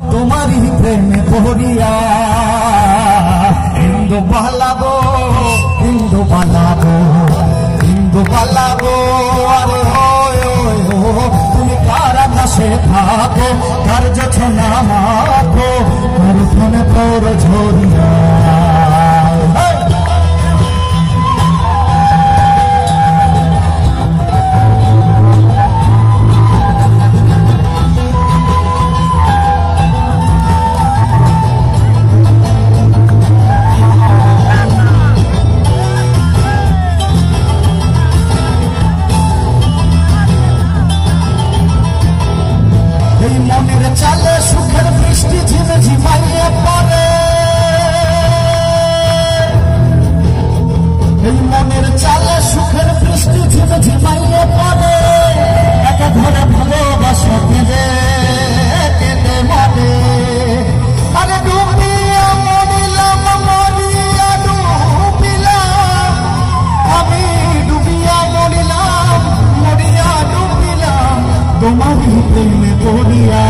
তোমারই প্রেমে পড়িয়া হিন্দু পালাবো হিন্দু পালাবো হিন্দু পালাবো। আরে হয় তুমি কার আকাশে থাকো, কার যছ না মাখো, কার ফোনে পর ঝরিয়া তোমার হৃদয় পড়িয়া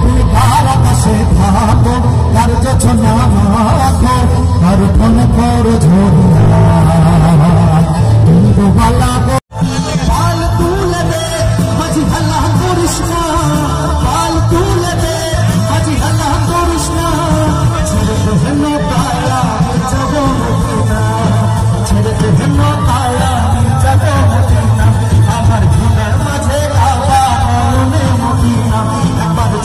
তুমি তার আকাশে থাকো তার যছ না মাখো আর ফোন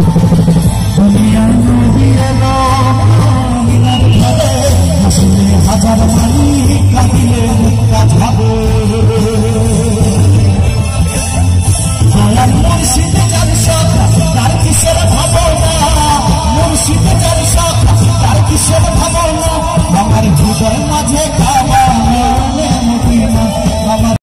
you